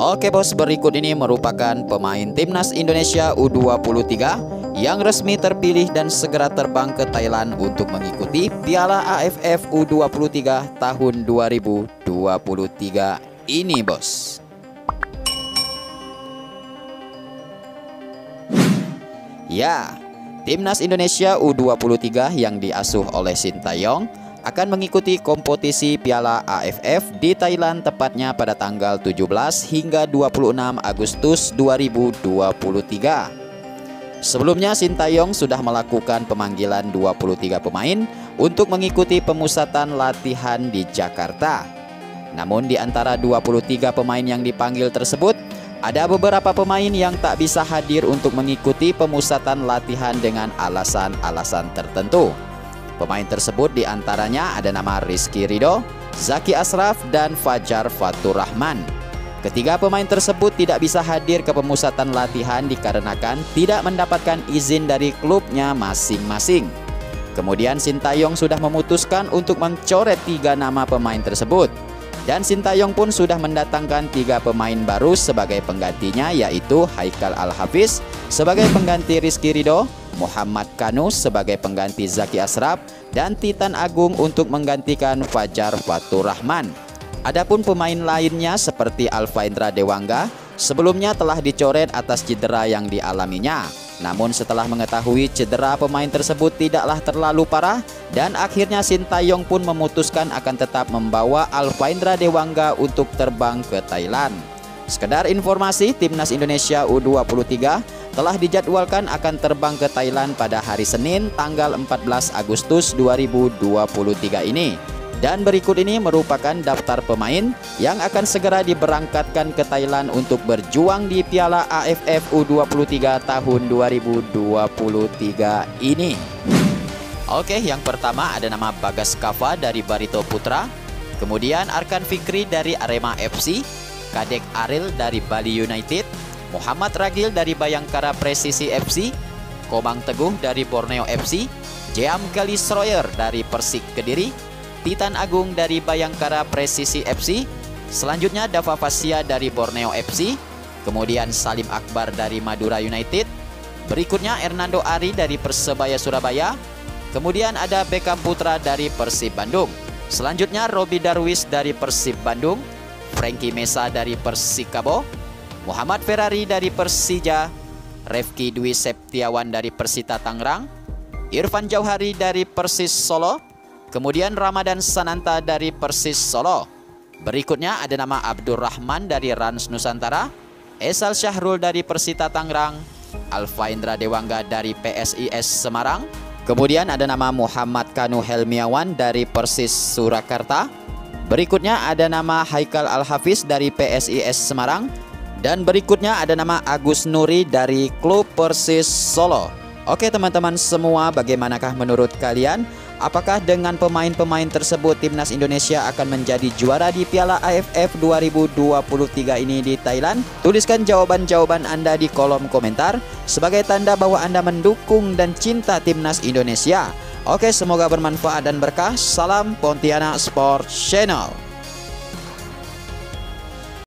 Oke bos, berikut ini merupakan pemain timnas Indonesia U23 yang resmi terpilih dan segera terbang ke Thailand untuk mengikuti Piala AFF U23 tahun 2023 ini bos. Ya, timnas Indonesia U23 yang diasuh oleh Sintayong akan mengikuti kompetisi Piala AFF di Thailand tepatnya pada tanggal 17 hingga 26 Agustus 2023. Sebelumnya Sintayong sudah melakukan pemanggilan 23 pemain untuk mengikuti pemusatan latihan di Jakarta. Namun di antara 23 pemain yang dipanggil tersebut, ada beberapa pemain yang tak bisa hadir untuk mengikuti pemusatan latihan dengan alasan-alasan tertentu. Pemain tersebut di antaranya ada nama Rizky Ridho, Zaki Asraf, dan Fajar Fatur Rahman. Ketiga pemain tersebut tidak bisa hadir ke pemusatan latihan dikarenakan tidak mendapatkan izin dari klubnya masing-masing. Kemudian Sintayong sudah memutuskan untuk mencoret tiga nama pemain tersebut. Dan Sintayong pun sudah mendatangkan tiga pemain baru sebagai penggantinya yaitu Haikal Al-Hafiz sebagai pengganti Rizky Ridho, Muhammad Kanus sebagai pengganti Zaki Asraf, dan Titan Agung untuk menggantikan Fajar Fatur Rahman. Adapun pemain lainnya seperti Alfa Indra Dewangga sebelumnya telah dicoret atas cedera yang dialaminya. Namun setelah mengetahui cedera pemain tersebut tidaklah terlalu parah dan akhirnya Sintayong pun memutuskan akan tetap membawa Alfa Indra Dewangga untuk terbang ke Thailand. Sekedar informasi, Timnas Indonesia U23 telah dijadwalkan akan terbang ke Thailand pada hari Senin tanggal 14 Agustus 2023 ini. Dan berikut ini merupakan daftar pemain yang akan segera diberangkatkan ke Thailand untuk berjuang di Piala AFF U23 tahun 2023 ini. Oke, yang pertama ada nama Bagas Kava dari Barito Putra, kemudian Arkan Fikri dari Arema FC, Kadek Aril dari Bali United, Muhammad Ragil dari Bayangkara Presisi FC, Komang Teguh dari Borneo FC, Jam Galisroyer dari Persik Kediri, Titan Agung dari Bayangkara Presisi FC, selanjutnya Dava Fasia dari Borneo FC, kemudian Salim Akbar dari Madura United, berikutnya Hernando Ari dari Persebaya Surabaya, kemudian ada Beckham Putra dari Persib Bandung, selanjutnya Robi Darwis dari Persib Bandung, Frankie Mesa dari Persikabo, Muhammad Ferrari dari Persija, Refki Dwi Septiawan dari Persita Tangerang, Irfan Jauhari dari Persis Solo, kemudian Ramadan Sananta dari Persis Solo. Berikutnya ada nama Abdurrahman dari Rans Nusantara, Esal Syahrul dari Persita Tangerang, Alfa Indra Dewangga dari PSIS Semarang, kemudian ada nama Muhammad Kanu Helmiawan dari Persis Surakarta, berikutnya ada nama Haikal Al-Hafiz dari PSIS Semarang, dan berikutnya ada nama Agus Nuri dari klub Persis Solo. Oke teman-teman semua bagaimanakah menurut kalian? Apakah dengan pemain-pemain tersebut timnas Indonesia akan menjadi juara di Piala AFF 2023 ini di Thailand? Tuliskan jawaban-jawaban Anda di kolom komentar sebagai tanda bahwa Anda mendukung dan cinta timnas Indonesia. Oke, semoga bermanfaat dan berkah. Salam Pontianak Sport Channel.